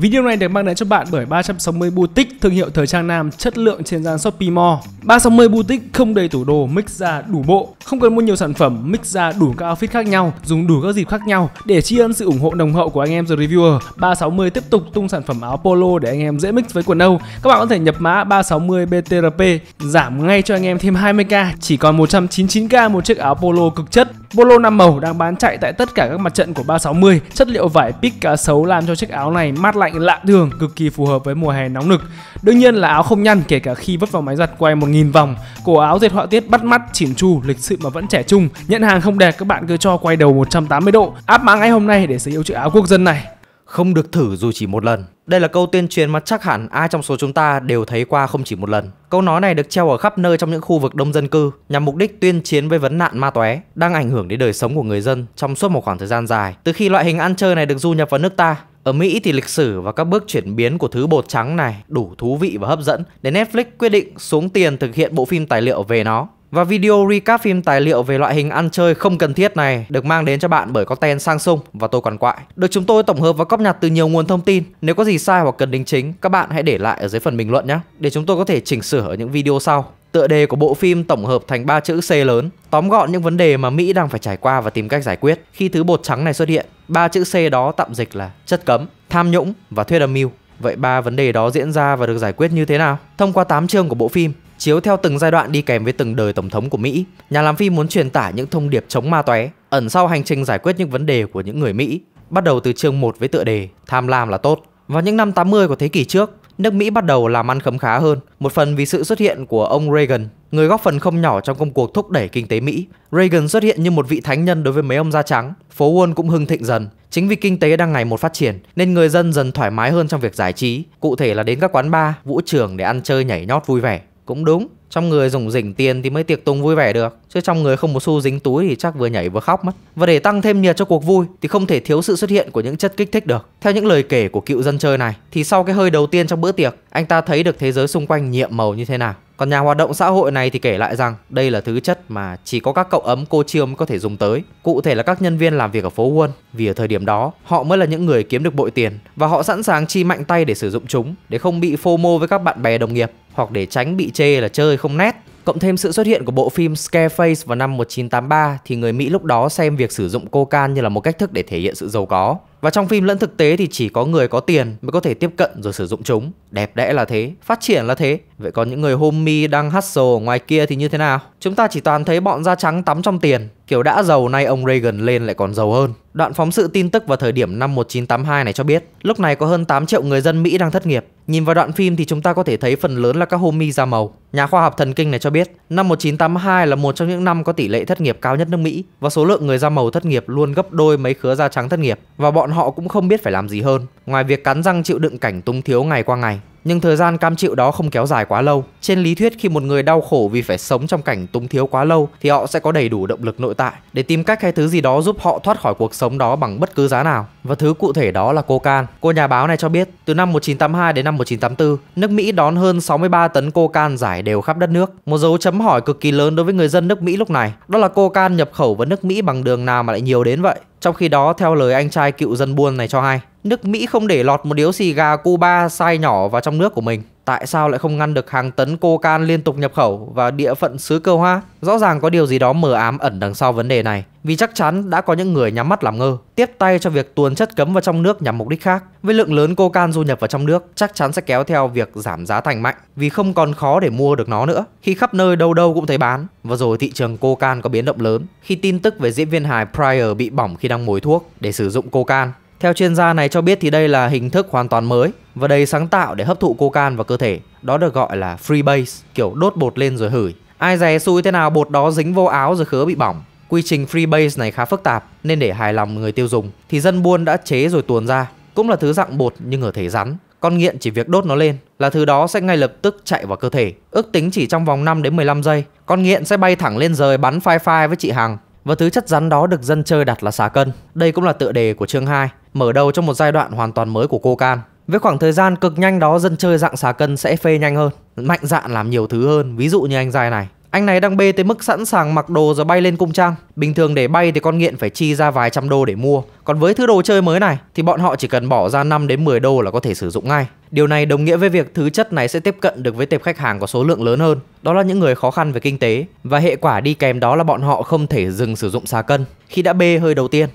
Video này được mang đến cho bạn bởi 360 Boutique, thương hiệu thời trang nam chất lượng trên gian Shopee Mall. 360 Boutique không đầy tủ đồ, mix ra đủ bộ, không cần mua nhiều sản phẩm, mix ra đủ các outfit khác nhau, dùng đủ các dịp khác nhau. Để tri ân sự ủng hộ đồng hậu của anh em The Reviewer, 360 tiếp tục tung sản phẩm áo polo để anh em dễ mix với quần âu. Các bạn có thể nhập mã 360 BTRP giảm ngay cho anh em thêm 20k, chỉ còn 199k một chiếc áo polo cực chất. Polo 5 màu đang bán chạy tại tất cả các mặt trận của 360. Chất liệu vải pick cá sấu làm cho chiếc áo này mát lạnh lạ thường, cực kỳ phù hợp với mùa hè nóng nực. Đương nhiên là áo không nhăn kể cả khi vứt vào máy giặt quay 1000 vòng. Cổ áo dệt họa tiết bắt mắt, chỉn chu, lịch sự mà vẫn trẻ trung. Nhận hàng không đẹp các bạn cứ cho quay đầu 180 độ. Áp mã ngay hôm nay để sở hữu chiếc áo quốc dân này. Không được thử dù chỉ một lần. Đây là câu tuyên truyền mà chắc hẳn ai trong số chúng ta đều thấy qua không chỉ một lần. Câu nói này được treo ở khắp nơi trong những khu vực đông dân cư nhằm mục đích tuyên chiến với vấn nạn ma tóe đang ảnh hưởng đến đời sống của người dân trong suốt một khoảng thời gian dài. Từ khi loại hình ăn chơi này được du nhập vào nước ta, ở Mỹ thì lịch sử và các bước chuyển biến của thứ bột trắng này đủ thú vị và hấp dẫn để Netflix quyết định xuống tiền thực hiện bộ phim tài liệu về nó. Và video recap phim tài liệu về loại hình ăn chơi không cần thiết này được mang đến cho bạn bởi content sang sung và tôi còn quại. Được chúng tôi tổng hợp và cóp nhặt từ nhiều nguồn thông tin. Nếu có gì sai hoặc cần đính chính, các bạn hãy để lại ở dưới phần bình luận nhé. Để chúng tôi có thể chỉnh sửa ở những video sau. Tựa đề của bộ phim tổng hợp thành ba chữ C lớn, tóm gọn những vấn đề mà Mỹ đang phải trải qua và tìm cách giải quyết khi thứ bột trắng này xuất hiện. Ba chữ C đó tạm dịch là chất cấm, tham nhũng và thuyết âm mưu. Vậy ba vấn đề đó diễn ra và được giải quyết như thế nào? Thông qua 8 chương của bộ phim, chiếu theo từng giai đoạn đi kèm với từng đời tổng thống của Mỹ, nhà làm phim muốn truyền tải những thông điệp chống ma tóe, ẩn sau hành trình giải quyết những vấn đề của những người Mỹ. Bắt đầu từ chương 1 với tựa đề Tham lam là tốt. Vào những năm 80 của thế kỷ trước, nước Mỹ bắt đầu làm ăn khấm khá hơn, một phần vì sự xuất hiện của ông Reagan, người góp phần không nhỏ trong công cuộc thúc đẩy kinh tế Mỹ. Reagan xuất hiện như một vị thánh nhân đối với mấy ông da trắng, phố Wall cũng hưng thịnh dần. Chính vì kinh tế đang ngày một phát triển nên người dân dần thoải mái hơn trong việc giải trí, cụ thể là đến các quán bar, vũ trường để ăn chơi nhảy nhót vui vẻ. Cũng đúng, trong người dùng rỉnh tiền thì mới tiệc tùng vui vẻ được. Chứ trong người không một xu dính túi thì chắc vừa nhảy vừa khóc mất. Và để tăng thêm nhiệt cho cuộc vui thì không thể thiếu sự xuất hiện của những chất kích thích được. Theo những lời kể của cựu dân chơi này Thì sau cái hơi đầu tiên trong bữa tiệc Anh ta thấy được thế giới xung quanh nhiệm màu như thế nào. Còn nhà hoạt động xã hội này thì kể lại rằng đây là thứ chất mà chỉ có các cậu ấm cô chiêu mới có thể dùng tới. Cụ thể là các nhân viên làm việc ở phố quân vì ở thời điểm đó họ mới là những người kiếm được bội tiền. Và họ sẵn sàng chi mạnh tay để sử dụng chúng để không bị phô mô với các bạn bè đồng nghiệp hoặc để tránh bị chê là chơi không nét. Cộng thêm sự xuất hiện của bộ phim *Scareface* vào năm 1983 thì người Mỹ lúc đó xem việc sử dụng cocaine như là một cách thức để thể hiện sự giàu có. Và trong phim lẫn thực tế thì chỉ có người có tiền mới có thể tiếp cận rồi sử dụng chúng. Đẹp đẽ là thế, phát triển là thế. Vậy còn những người homie đang hustle ở ngoài kia thì như thế nào? Chúng ta chỉ toàn thấy bọn da trắng tắm trong tiền. Kiểu đã giàu nay ông Reagan lên lại còn giàu hơn. Đoạn phóng sự tin tức vào thời điểm năm 1982 này cho biết, lúc này có hơn 8 triệu người dân Mỹ đang thất nghiệp. Nhìn vào đoạn phim thì chúng ta có thể thấy phần lớn là các homie da màu. Nhà khoa học thần kinh này cho biết, năm 1982 là một trong những năm có tỷ lệ thất nghiệp cao nhất nước Mỹ và số lượng người da màu thất nghiệp luôn gấp đôi mấy khứa da trắng thất nghiệp và bọn họ cũng không biết phải làm gì hơn ngoài việc cắn răng chịu đựng cảnh túng thiếu ngày qua ngày. Nhưng thời gian cam chịu đó không kéo dài quá lâu. Trên lý thuyết khi một người đau khổ vì phải sống trong cảnh túng thiếu quá lâu thì họ sẽ có đầy đủ động lực nội tại để tìm cách hay thứ gì đó giúp họ thoát khỏi cuộc sống đó bằng bất cứ giá nào. Và thứ cụ thể đó là cocaine Cô nhà báo này cho biết, từ năm 1982 đến năm 1984, nước Mỹ đón hơn 63 tấn cocaine giải đều khắp đất nước. Một dấu chấm hỏi cực kỳ lớn đối với người dân nước Mỹ lúc này, đó là cocaine nhập khẩu vào nước Mỹ bằng đường nào mà lại nhiều đến vậy. Trong khi đó, theo lời anh trai cựu dân buôn này cho hay, nước Mỹ không để lọt một điếu xì gà Cuba sai nhỏ vào trong nước của mình. Tại sao lại không ngăn được hàng tấn cocan liên tục nhập khẩu vào địa phận xứ cơ hoa? Rõ ràng có điều gì đó mờ ám ẩn đằng sau vấn đề này. Vì chắc chắn đã có những người nhắm mắt làm ngơ, tiếp tay cho việc tuồn chất cấm vào trong nước nhằm mục đích khác. Với lượng lớn cocan du nhập vào trong nước, chắc chắn sẽ kéo theo việc giảm giá thành mạnh vì không còn khó để mua được nó nữa. Khi khắp nơi đâu đâu cũng thấy bán, và rồi thị trường cocan có biến động lớn khi tin tức về diễn viên hài Pryor bị bỏng khi đang mồi thuốc để sử dụng cocan. Theo chuyên gia này cho biết thì đây là hình thức hoàn toàn mới và đầy sáng tạo để hấp thụ cocan vào cơ thể. Đó được gọi là freebase, kiểu đốt bột lên rồi hửi. Ai dè xui thế nào bột đó dính vô áo rồi khứa bị bỏng. Quy trình freebase này khá phức tạp nên để hài lòng người tiêu dùng thì dân buôn đã chế rồi tuồn ra. Cũng là thứ dạng bột nhưng ở thể rắn. Con nghiện chỉ việc đốt nó lên là thứ đó sẽ ngay lập tức chạy vào cơ thể. Ước tính chỉ trong vòng 5 đến 15 giây, con nghiện sẽ bay thẳng lên rời bắn phai phai với chị Hằng. Và thứ chất rắn đó được dân chơi đặt là xà cân. Đây cũng là tựa đề của chương 2, mở đầu cho một giai đoạn hoàn toàn mới của Cocan. Với khoảng thời gian cực nhanh đó dân chơi dạng xà cân sẽ phê nhanh hơn, mạnh dạn làm nhiều thứ hơn, ví dụ như anh dài này. Anh này đang bê tới mức sẵn sàng mặc đồ rồi bay lên cung trang. Bình thường để bay thì con nghiện phải chi ra vài trăm đô để mua. Còn với thứ đồ chơi mới này, thì bọn họ chỉ cần bỏ ra 5 đến 10 đô là có thể sử dụng ngay. Điều này đồng nghĩa với việc thứ chất này sẽ tiếp cận được với tệp khách hàng có số lượng lớn hơn. Đó là những người khó khăn về kinh tế và hệ quả đi kèm đó là bọn họ không thể dừng sử dụng xà cân khi đã bê hơi đầu tiên.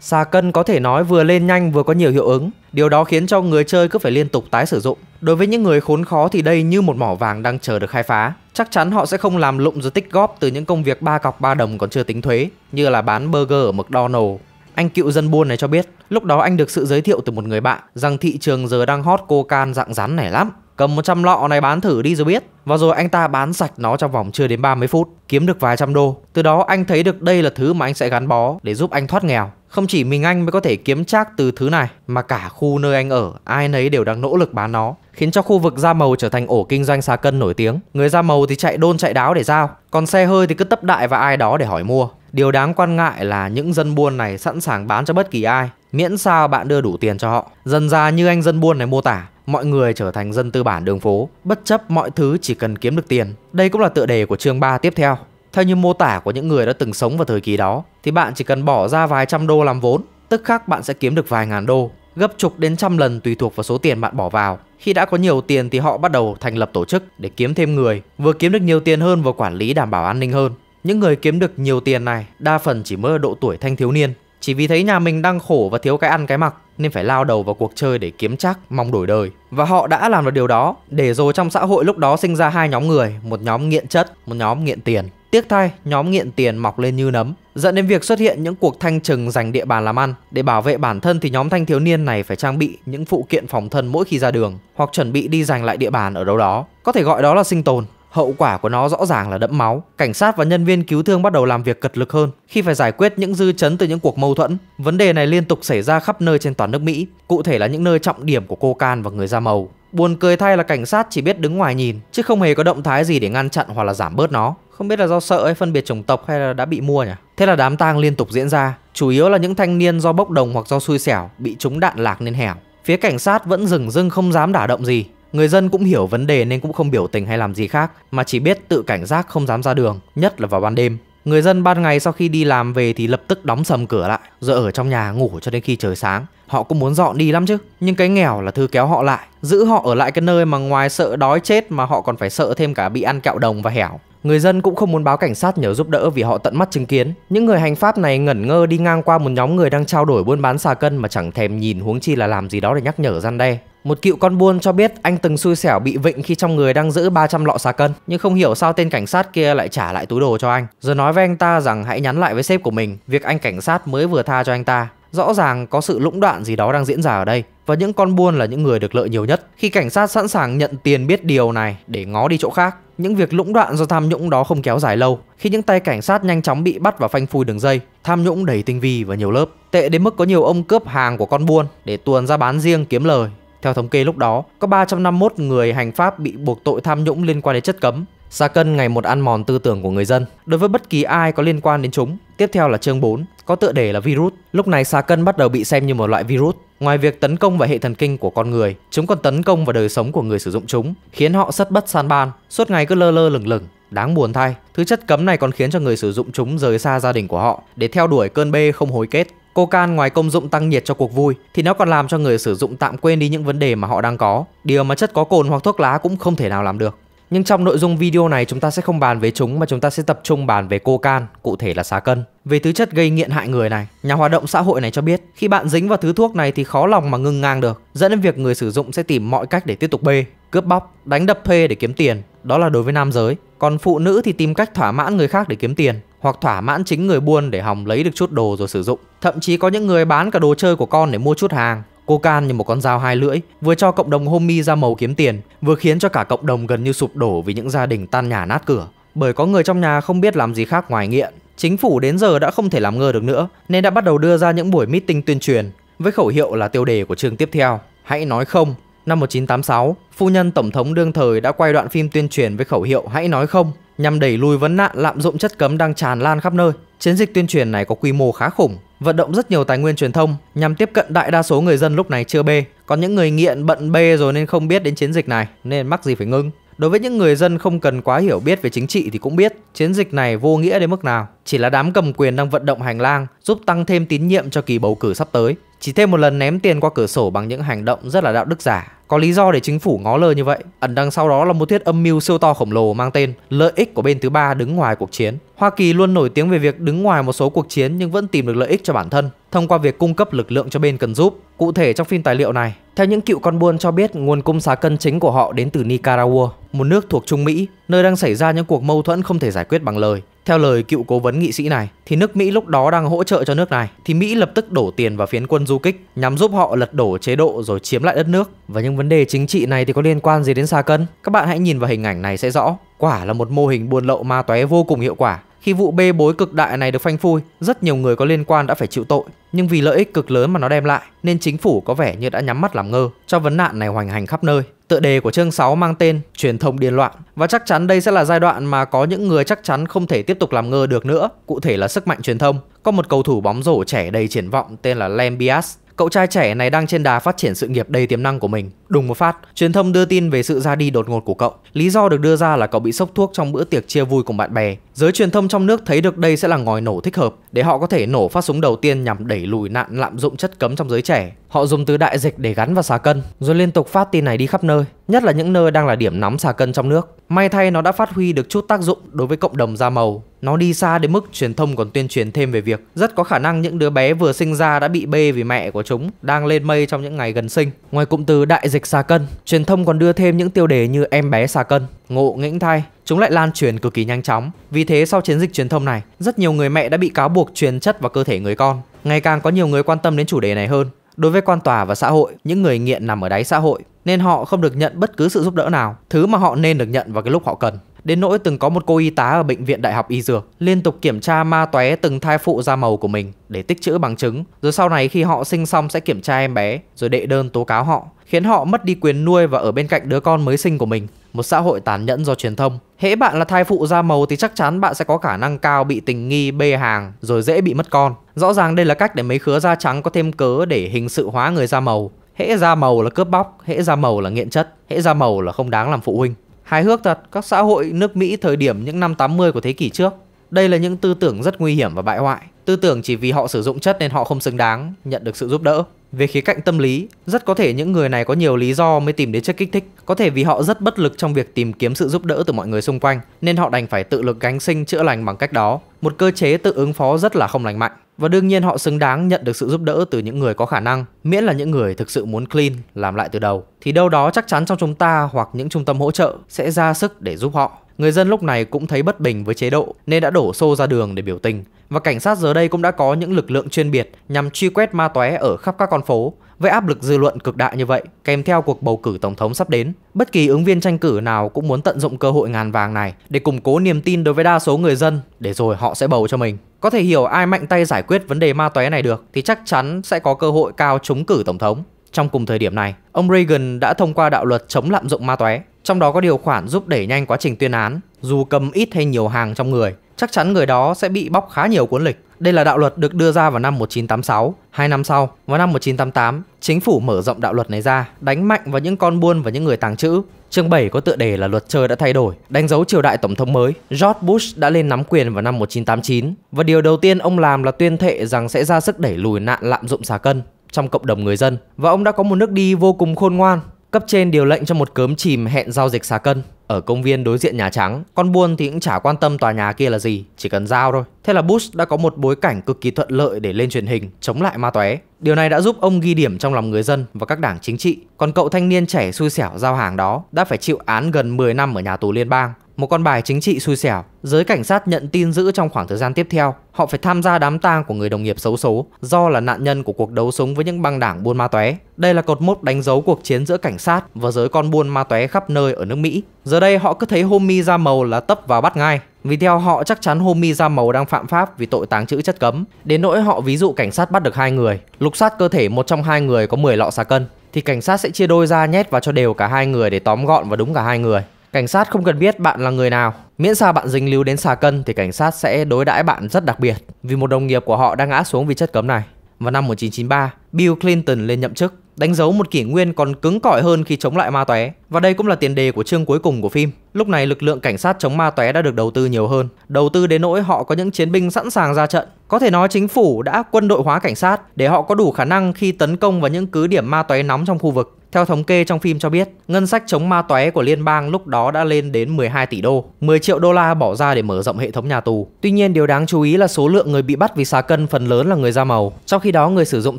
Xà cân có thể nói vừa lên nhanh vừa có nhiều hiệu ứng. Điều đó khiến cho người chơi cứ phải liên tục tái sử dụng. Đối với những người khốn khó thì đây như một mỏ vàng đang chờ được khai phá. Chắc chắn họ sẽ không làm lụng rồi tích góp từ những công việc ba cọc ba đồng còn chưa tính thuế, như là bán burger ở McDonald's. Anh cựu dân buôn này cho biết, lúc đó anh được sự giới thiệu từ một người bạn rằng thị trường giờ đang hot cô can dạng rắn này lắm. Cầm 100 lọ này bán thử đi rồi biết. Và rồi anh ta bán sạch nó trong vòng chưa đến 30 phút, kiếm được vài trăm đô. Từ đó anh thấy được đây là thứ mà anh sẽ gắn bó để giúp anh thoát nghèo. Không chỉ mình anh mới có thể kiếm trác từ thứ này, mà cả khu nơi anh ở, ai nấy đều đang nỗ lực bán nó, khiến cho khu vực da màu trở thành ổ kinh doanh xà cân nổi tiếng. Người da màu thì chạy đôn chạy đáo để giao, còn xe hơi thì cứ tấp đại vào ai đó để hỏi mua. Điều đáng quan ngại là những dân buôn này sẵn sàng bán cho bất kỳ ai, miễn sao bạn đưa đủ tiền cho họ. Dần ra như anh dân buôn này mô tả, mọi người trở thành dân tư bản đường phố, bất chấp mọi thứ chỉ cần kiếm được tiền. Đây cũng là tựa đề của chương 3 tiếp theo. Theo như mô tả của những người đã từng sống vào thời kỳ đó, thì bạn chỉ cần bỏ ra vài trăm đô làm vốn, tức khắc bạn sẽ kiếm được vài ngàn đô, gấp chục đến trăm lần tùy thuộc vào số tiền bạn bỏ vào. Khi đã có nhiều tiền thì họ bắt đầu thành lập tổ chức để kiếm thêm người, vừa kiếm được nhiều tiền hơn vừa quản lý đảm bảo an ninh hơn. Những người kiếm được nhiều tiền này đa phần chỉ mới ở độ tuổi thanh thiếu niên, chỉ vì thấy nhà mình đang khổ và thiếu cái ăn cái mặc nên phải lao đầu vào cuộc chơi để kiếm chắc mong đổi đời. Và họ đã làm được điều đó để rồi trong xã hội lúc đó sinh ra hai nhóm người, một nhóm nghiện chất, một nhóm nghiện tiền. Tiếc thay, nhóm nghiện tiền mọc lên như nấm, dẫn đến việc xuất hiện những cuộc thanh trừng giành địa bàn làm ăn. Để bảo vệ bản thân thì nhóm thanh thiếu niên này phải trang bị những phụ kiện phòng thân mỗi khi ra đường, hoặc chuẩn bị đi giành lại địa bàn ở đâu đó. Có thể gọi đó là sinh tồn. Hậu quả của nó rõ ràng là đẫm máu. Cảnh sát và nhân viên cứu thương bắt đầu làm việc cật lực hơn khi phải giải quyết những dư chấn từ những cuộc mâu thuẫn. Vấn đề này liên tục xảy ra khắp nơi trên toàn nước Mỹ, cụ thể là những nơi trọng điểm của cô can và người da màu. Buồn cười thay là cảnh sát chỉ biết đứng ngoài nhìn, chứ không hề có động thái gì để ngăn chặn hoặc là giảm bớt nó. Không biết là do sợ hay phân biệt chủng tộc hay là đã bị mua nhỉ? Thế là đám tang liên tục diễn ra, chủ yếu là những thanh niên do bốc đồng hoặc do xui xẻo bị trúng đạn lạc nên hẻo. Phía cảnh sát vẫn dừng dưng không dám đả động gì, Người dân cũng hiểu vấn đề nên cũng không biểu tình hay làm gì khác mà chỉ biết tự cảnh giác không dám ra đường, nhất là vào ban đêm. Người dân ban ngày sau khi đi làm về thì lập tức đóng sầm cửa lại, rồi ở trong nhà ngủ cho đến khi trời sáng. Họ cũng muốn dọn đi lắm chứ, nhưng cái nghèo là thứ kéo họ lại, giữ họ ở lại cái nơi mà ngoài sợ đói chết mà họ còn phải sợ thêm cả bị ăn kẹo đồng và hẻo. Người dân cũng không muốn báo cảnh sát nhờ giúp đỡ vì họ tận mắt chứng kiến. Những người hành pháp này ngẩn ngơ đi ngang qua một nhóm người đang trao đổi buôn bán xà cân mà chẳng thèm nhìn huống chi là làm gì đó để nhắc nhở gian đe. Một cựu con buôn cho biết anh từng xui xẻo bị vịnh khi trong người đang giữ 300 lọ xà cân, Nhưng không hiểu sao tên cảnh sát kia lại trả lại túi đồ cho anh. Rồi nói với anh ta rằng hãy nhắn lại với sếp của mình, Việc anh cảnh sát mới vừa tha cho anh ta. Rõ ràng có sự lũng đoạn gì đó đang diễn ra ở đây, Và những con buôn là những người được lợi nhiều nhất. Khi cảnh sát sẵn sàng nhận tiền biết điều này để ngó đi chỗ khác, những việc lũng đoạn do tham nhũng đó không kéo dài lâu. Khi những tay cảnh sát nhanh chóng bị bắt và phanh phui đường dây, tham nhũng đầy tinh vi và nhiều lớp. Tệ đến mức có nhiều ông cướp hàng của con buôn để tuồn ra bán riêng kiếm lời theo thống kê lúc đó, có 351 người hành pháp bị buộc tội tham nhũng liên quan đến chất cấm. Sa cân ngày một ăn mòn tư tưởng của người dân đối với bất kỳ ai có liên quan đến chúng. Tiếp theo là chương 4, có tựa đề là virus. Lúc này sa cân bắt đầu bị xem như một loại virus. Ngoài việc tấn công vào hệ thần kinh của con người, chúng còn tấn công vào đời sống của người sử dụng chúng, khiến họ sất bất san ban, suốt ngày cứ lơ lơ lửng lửng. Đáng buồn thay, thứ chất cấm này còn khiến cho người sử dụng chúng rời xa gia đình của họ để theo đuổi cơn bê không hối kết. Cocan ngoài công dụng tăng nhiệt cho cuộc vui thì nó còn làm cho người sử dụng tạm quên đi những vấn đề mà họ đang có, điều mà chất có cồn hoặc thuốc lá cũng không thể nào làm được. Nhưng trong nội dung video này chúng ta sẽ không bàn về chúng mà chúng ta sẽ tập trung bàn về cocan, cụ thể là xá cân. Về thứ chất gây nghiện hại người này, nhà hoạt động xã hội này cho biết khi bạn dính vào thứ thuốc này thì khó lòng mà ngưng ngang được, dẫn đến việc người sử dụng sẽ tìm mọi cách để tiếp tục bê, cướp bóc, đánh đập thuê để kiếm tiền. Đó là đối với nam giới. Còn phụ nữ thì tìm cách thỏa mãn người khác để kiếm tiền hoặc thỏa mãn chính người buôn để hòng lấy được chút đồ rồi sử dụng. Thậm chí có những người bán cả đồ chơi của con để mua chút hàng. Cô can như một con dao hai lưỡi, vừa cho cộng đồng homie ra màu kiếm tiền, vừa khiến cho cả cộng đồng gần như sụp đổ vì những gia đình tan nhà nát cửa. Bởi có người trong nhà không biết làm gì khác ngoài nghiện. Chính phủ đến giờ đã không thể làm ngơ được nữa, nên đã bắt đầu đưa ra những buổi meeting tuyên truyền với khẩu hiệu là tiêu đề của chương tiếp theo. Hãy nói không. Năm 1986, phu nhân tổng thống đương thời đã quay đoạn phim tuyên truyền với khẩu hiệu Hãy nói không nhằm đẩy lùi vấn nạn lạm dụng chất cấm đang tràn lan khắp nơi. Chiến dịch tuyên truyền này có quy mô khá khủng, vận động rất nhiều tài nguyên truyền thông nhằm tiếp cận đại đa số người dân lúc này chưa bê. Còn những người nghiện, bận bê rồi nên không biết đến chiến dịch này, nên mắc gì phải ngưng. Đối với những người dân không cần quá hiểu biết về chính trị thì cũng biết chiến dịch này vô nghĩa đến mức nào. Chỉ là đám cầm quyền đang vận động hành lang giúp tăng thêm tín nhiệm cho kỳ bầu cử sắp tới. Chỉ thêm một lần ném tiền qua cửa sổ bằng những hành động rất là đạo đức giả. Có lý do để chính phủ ngó lơ như vậy. Ẩn đằng sau đó là một thuyết âm mưu siêu to khổng lồ mang tên lợi ích của bên thứ ba đứng ngoài cuộc chiến. Hoa Kỳ luôn nổi tiếng về việc đứng ngoài một số cuộc chiến nhưng vẫn tìm được lợi ích cho bản thân thông qua việc cung cấp lực lượng cho bên cần giúp. Cụ thể trong phim tài liệu này, theo những cựu con buôn cho biết nguồn cung xá cân chính của họ đến từ Nicaragua, một nước thuộc Trung Mỹ, nơi đang xảy ra những cuộc mâu thuẫn không thể giải quyết bằng lời. Theo lời cựu cố vấn nghị sĩ này, thì nước Mỹ lúc đó đang hỗ trợ cho nước này, thì Mỹ lập tức đổ tiền vào phiến quân du kích nhằm giúp họ lật đổ chế độ rồi chiếm lại đất nước. Và những vấn đề chính trị này thì có liên quan gì đến Sa Cân? Các bạn hãy nhìn vào hình ảnh này sẽ rõ. Quả là một mô hình buôn lậu ma tóe vô cùng hiệu quả. Khi vụ bê bối cực đại này được phanh phui, rất nhiều người có liên quan đã phải chịu tội. Nhưng vì lợi ích cực lớn mà nó đem lại, nên chính phủ có vẻ như đã nhắm mắt làm ngơ cho vấn nạn này hoành hành khắp nơi. Tựa đề của chương 6 mang tên Truyền thông điên loạn và chắc chắn đây sẽ là giai đoạn mà có những người chắc chắn không thể tiếp tục làm ngơ được nữa, cụ thể là sức mạnh truyền thông. Có một cầu thủ bóng rổ trẻ đầy triển vọng tên là Lambias Cậu trai trẻ này đang trên đà phát triển sự nghiệp đầy tiềm năng của mình. Đùng một phát, truyền thông đưa tin về sự ra đi đột ngột của cậu. Lý do được đưa ra là cậu bị sốc thuốc trong bữa tiệc chia vui cùng bạn bè. Giới truyền thông trong nước thấy được đây sẽ là ngòi nổ thích hợp để họ có thể nổ phát súng đầu tiên nhằm đẩy lùi nạn lạm dụng chất cấm trong giới trẻ. Họ dùng từ đại dịch để gắn vào xà cân, rồi liên tục phát tin này đi khắp nơi, nhất là những nơi đang là điểm nóng xà cân trong nước. May thay nó đã phát huy được chút tác dụng đối với cộng đồng da màu. Nó đi xa đến mức truyền thông còn tuyên truyền thêm về việc rất có khả năng những đứa bé vừa sinh ra đã bị bê vì mẹ của chúng đang lên mây trong những ngày gần sinh. Ngoài cụm từ đại dịch xà cân, truyền thông còn đưa thêm những tiêu đề như em bé xà cân, ngộ nghĩnh thai Chúng lại lan truyền cực kỳ nhanh chóng. Vì thế sau chiến dịch truyền thông này, rất nhiều người mẹ đã bị cáo buộc truyền chất vào cơ thể người con. Ngày càng có nhiều người quan tâm đến chủ đề này hơn. Đối với quan tòa và xã hội, những người nghiện nằm ở đáy xã hội nên họ không được nhận bất cứ sự giúp đỡ nào, thứ mà họ nên được nhận vào cái lúc họ cần. Đến nỗi từng có một cô y tá ở bệnh viện đại học y dược liên tục kiểm tra ma tóe từng thai phụ da màu của mình để tích trữ bằng chứng, rồi sau này khi họ sinh xong sẽ kiểm tra em bé rồi đệ đơn tố cáo họ, khiến họ mất đi quyền nuôi và ở bên cạnh đứa con mới sinh của mình. Một xã hội tàn nhẫn do truyền thông. Hễ bạn là thai phụ da màu thì chắc chắn bạn sẽ có khả năng cao bị tình nghi bê hàng rồi dễ bị mất con. Rõ ràng đây là cách để mấy khứa da trắng có thêm cớ để hình sự hóa người da màu. Hễ da màu là cướp bóc, hễ da màu là nghiện chất, hễ da màu là không đáng làm phụ huynh. Hài hước thật, các xã hội nước Mỹ thời điểm những năm 80 của thế kỷ trước. Đây là những tư tưởng rất nguy hiểm và bại hoại. Tư tưởng chỉ vì họ sử dụng chất nên họ không xứng đáng nhận được sự giúp đỡ. Về khía cạnh tâm lý, rất có thể những người này có nhiều lý do mới tìm đến chất kích thích. Có thể vì họ rất bất lực trong việc tìm kiếm sự giúp đỡ từ mọi người xung quanh, nên họ đành phải tự lực gánh sinh chữa lành bằng cách đó. Một cơ chế tự ứng phó rất là không lành mạnh. Và đương nhiên họ xứng đáng nhận được sự giúp đỡ từ những người có khả năng, miễn là những người thực sự muốn clean, làm lại từ đầu. Thì đâu đó chắc chắn trong chúng ta hoặc những trung tâm hỗ trợ sẽ ra sức để giúp họ. Người dân lúc này cũng thấy bất bình với chế độ nên đã đổ xô ra đường để biểu tình. Và cảnh sát giờ đây cũng đã có những lực lượng chuyên biệt nhằm truy quét ma tóe ở khắp các con phố. Với áp lực dư luận cực đại như vậy, kèm theo cuộc bầu cử tổng thống sắp đến, bất kỳ ứng viên tranh cử nào cũng muốn tận dụng cơ hội ngàn vàng này để củng cố niềm tin đối với đa số người dân để rồi họ sẽ bầu cho mình. Có thể hiểu ai mạnh tay giải quyết vấn đề ma tóe này được thì chắc chắn sẽ có cơ hội cao trúng cử tổng thống. Trong cùng thời điểm này, ông Reagan đã thông qua đạo luật chống lạm dụng ma tóe, trong đó có điều khoản giúp đẩy nhanh quá trình tuyên án, dù cầm ít hay nhiều hàng trong người, chắc chắn người đó sẽ bị bóc khá nhiều cuốn lịch. Đây là đạo luật được đưa ra vào năm 1986, hai năm sau, vào năm 1988, chính phủ mở rộng đạo luật này ra, đánh mạnh vào những con buôn và những người tàng trữ. Chương 7 có tựa đề là luật chơi đã thay đổi, đánh dấu triều đại tổng thống mới. George Bush đã lên nắm quyền vào năm 1989 và điều đầu tiên ông làm là tuyên thệ rằng sẽ ra sức đẩy lùi nạn lạm dụng xà cân trong cộng đồng người dân và ông đã có một nước đi vô cùng khôn ngoan. Cấp trên điều lệnh cho một cớm chìm hẹn giao dịch xà cân ở công viên đối diện Nhà Trắng. Con buôn thì cũng chả quan tâm tòa nhà kia là gì, chỉ cần giao thôi. Thế là Bush đã có một bối cảnh cực kỳ thuận lợi để lên truyền hình chống lại ma tóe. Điều này đã giúp ông ghi điểm trong lòng người dân và các đảng chính trị. Còn cậu thanh niên trẻ xui xẻo giao hàng đó đã phải chịu án gần 10 năm ở nhà tù liên bang một con bài chính trị xui xẻo. Giới cảnh sát nhận tin giữ trong khoảng thời gian tiếp theo, họ phải tham gia đám tang của người đồng nghiệp xấu số do là nạn nhân của cuộc đấu súng với những băng đảng buôn ma tóe. Đây là cột mốc đánh dấu cuộc chiến giữa cảnh sát và giới con buôn ma tóe khắp nơi ở nước Mỹ. Giờ đây họ cứ thấy Homie da màu là tấp vào bắt ngay. Vì theo họ chắc chắn Homie da màu đang phạm pháp vì tội tàng trữ chất cấm. Đến nỗi họ ví dụ cảnh sát bắt được hai người, lục soát cơ thể một trong hai người có 10 lọ xà cân thì cảnh sát sẽ chia đôi ra nhét vào cho đều cả hai người để tóm gọn và đúng cả hai người. Cảnh sát không cần biết bạn là người nào, miễn sao bạn dính líu đến xà cân thì cảnh sát sẽ đối đãi bạn rất đặc biệt vì một đồng nghiệp của họ đang ngã xuống vì chất cấm này. Vào năm 1993, Bill Clinton lên nhậm chức, đánh dấu một kỷ nguyên còn cứng cỏi hơn khi chống lại ma tóe. Và đây cũng là tiền đề của chương cuối cùng của phim. Lúc này lực lượng cảnh sát chống ma tóe đã được đầu tư nhiều hơn, đầu tư đến nỗi họ có những chiến binh sẵn sàng ra trận. Có thể nói chính phủ đã quân đội hóa cảnh sát để họ có đủ khả năng khi tấn công vào những cứ điểm ma tóe nóng trong khu vực. Theo thống kê trong phim cho biết, ngân sách chống ma tóe của liên bang lúc đó đã lên đến 12 tỷ đô, 10 triệu đô la bỏ ra để mở rộng hệ thống nhà tù. Tuy nhiên, điều đáng chú ý là số lượng người bị bắt vì xà cân phần lớn là người da màu. Trong khi đó, người sử dụng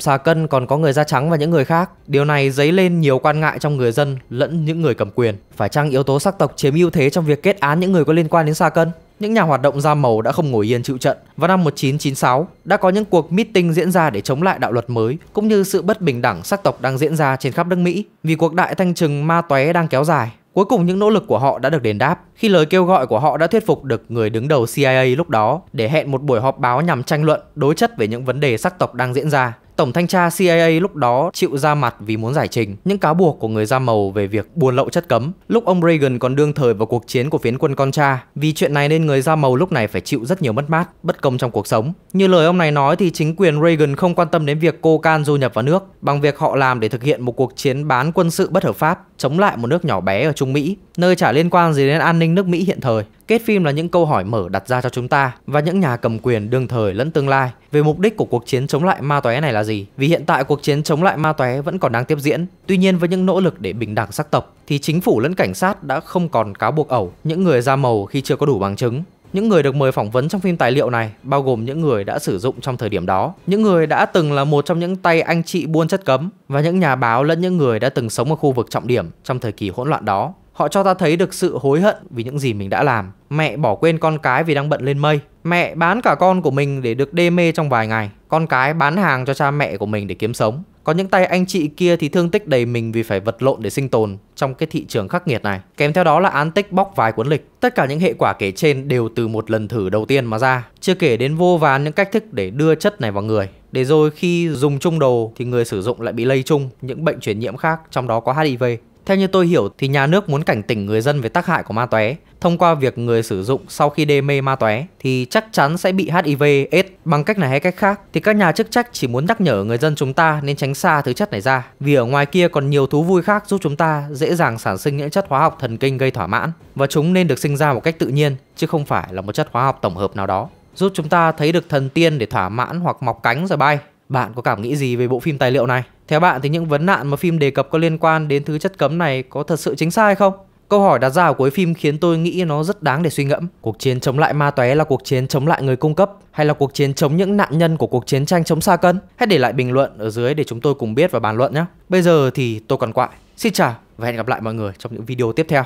xà cân còn có người da trắng và những người khác. Điều này dấy lên nhiều quan ngại trong người dân lẫn những người cầm quyền. Phải chăng yếu tố sắc tộc chiếm ưu thế trong việc kết án những người có liên quan đến Sa cân? những nhà hoạt động da màu đã không ngồi yên chịu trận. Vào năm 1996, đã có những cuộc meeting diễn ra để chống lại đạo luật mới, cũng như sự bất bình đẳng sắc tộc đang diễn ra trên khắp nước Mỹ. Vì cuộc đại thanh trừng ma tóe đang kéo dài, Cuối cùng những nỗ lực của họ đã được đền đáp khi lời kêu gọi của họ đã thuyết phục được người đứng đầu CIA lúc đó để hẹn một buổi họp báo nhằm tranh luận đối chất về những vấn đề sắc tộc đang diễn ra. Tổng thanh tra CIA lúc đó chịu ra mặt vì muốn giải trình những cáo buộc của người da màu về việc buôn lậu chất cấm. Lúc ông Reagan còn đương thời vào cuộc chiến của phiến quân Contra, vì chuyện này nên người da màu lúc này phải chịu rất nhiều mất mát, bất công trong cuộc sống. Như lời ông này nói thì chính quyền Reagan không quan tâm đến việc cô can du nhập vào nước bằng việc họ làm để thực hiện một cuộc chiến bán quân sự bất hợp pháp chống lại một nước nhỏ bé ở Trung Mỹ, nơi chả liên quan gì đến an ninh nước Mỹ hiện thời. Kết phim là những câu hỏi mở đặt ra cho chúng ta và những nhà cầm quyền đương thời lẫn tương lai về mục đích của cuộc chiến chống lại ma tóe này là gì. Vì hiện tại cuộc chiến chống lại ma tóe vẫn còn đang tiếp diễn. Tuy nhiên với những nỗ lực để bình đẳng sắc tộc thì chính phủ lẫn cảnh sát đã không còn cáo buộc ẩu những người da màu khi chưa có đủ bằng chứng. Những người được mời phỏng vấn trong phim tài liệu này bao gồm những người đã sử dụng trong thời điểm đó, những người đã từng là một trong những tay anh chị buôn chất cấm và những nhà báo lẫn những người đã từng sống ở khu vực trọng điểm trong thời kỳ hỗn loạn đó. Họ cho ta thấy được sự hối hận vì những gì mình đã làm. Mẹ bỏ quên con cái vì đang bận lên mây. Mẹ bán cả con của mình để được đê mê trong vài ngày. Con cái bán hàng cho cha mẹ của mình để kiếm sống. Có những tay anh chị kia thì thương tích đầy mình vì phải vật lộn để sinh tồn trong cái thị trường khắc nghiệt này. Kèm theo đó là án tích bóc vài cuốn lịch. Tất cả những hệ quả kể trên đều từ một lần thử đầu tiên mà ra. Chưa kể đến vô vàn những cách thức để đưa chất này vào người. Để rồi khi dùng chung đồ thì người sử dụng lại bị lây chung những bệnh truyền nhiễm khác, trong đó có HIV. Theo như tôi hiểu thì nhà nước muốn cảnh tỉnh người dân về tác hại của ma túy. Thông qua việc người sử dụng sau khi đê mê ma túy thì chắc chắn sẽ bị HIV AIDS. Bằng cách này hay cách khác thì các nhà chức trách chỉ muốn nhắc nhở người dân chúng ta nên tránh xa thứ chất này ra. Vì ở ngoài kia còn nhiều thú vui khác giúp chúng ta dễ dàng sản sinh những chất hóa học thần kinh gây thỏa mãn. Và chúng nên được sinh ra một cách tự nhiên, chứ không phải là một chất hóa học tổng hợp nào đó. Giúp chúng ta thấy được thần tiên để thỏa mãn hoặc mọc cánh rồi bay bạn có cảm nghĩ gì về bộ phim tài liệu này? Theo bạn thì những vấn nạn mà phim đề cập có liên quan đến thứ chất cấm này có thật sự chính sai không? Câu hỏi đặt ra ở cuối phim khiến tôi nghĩ nó rất đáng để suy ngẫm. Cuộc chiến chống lại ma tóe là cuộc chiến chống lại người cung cấp hay là cuộc chiến chống những nạn nhân của cuộc chiến tranh chống xa cân? Hãy để lại bình luận ở dưới để chúng tôi cùng biết và bàn luận nhé. Bây giờ thì tôi còn quại. Xin chào và hẹn gặp lại mọi người trong những video tiếp theo.